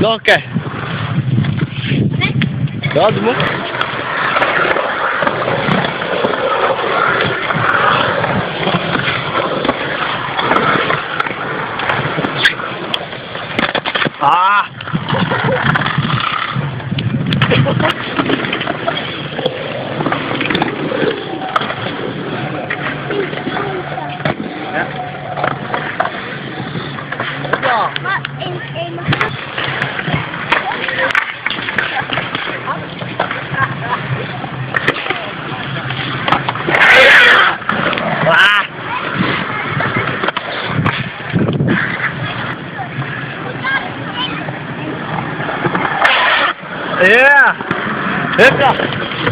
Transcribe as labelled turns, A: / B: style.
A: Lake. Ja, du må. Ah!
B: đó em
A: em Yeah. Let's go.